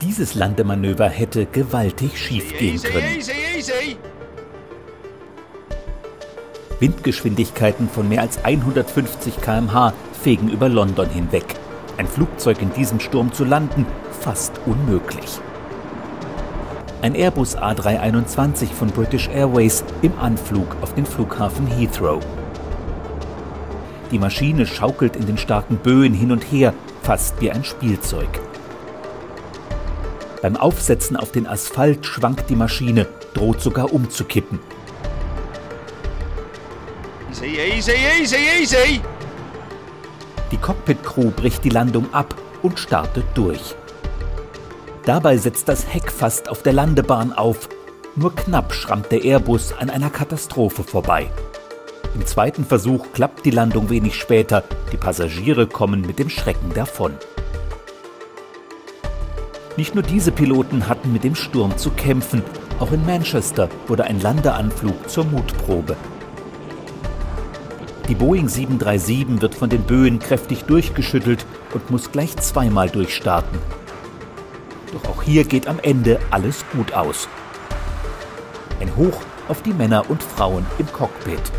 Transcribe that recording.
Dieses Landemanöver hätte gewaltig schiefgehen können. Windgeschwindigkeiten von mehr als 150 km/h fegen über London hinweg. Ein Flugzeug in diesem Sturm zu landen, fast unmöglich. Ein Airbus A321 von British Airways im Anflug auf den Flughafen Heathrow. Die Maschine schaukelt in den starken Böen hin und her, fast wie ein Spielzeug. Beim Aufsetzen auf den Asphalt schwankt die Maschine, droht sogar umzukippen. Easy, easy, easy, easy! Die Cockpit-Crew bricht die Landung ab und startet durch. Dabei setzt das Heck fast auf der Landebahn auf. Nur knapp schrammt der Airbus an einer Katastrophe vorbei. Im zweiten Versuch klappt die Landung wenig später. Die Passagiere kommen mit dem Schrecken davon. Nicht nur diese Piloten hatten mit dem Sturm zu kämpfen. Auch in Manchester wurde ein Landeanflug zur Mutprobe. Die Boeing 737 wird von den Böen kräftig durchgeschüttelt und muss gleich zweimal durchstarten. Doch auch hier geht am Ende alles gut aus. Ein Hoch auf die Männer und Frauen im Cockpit.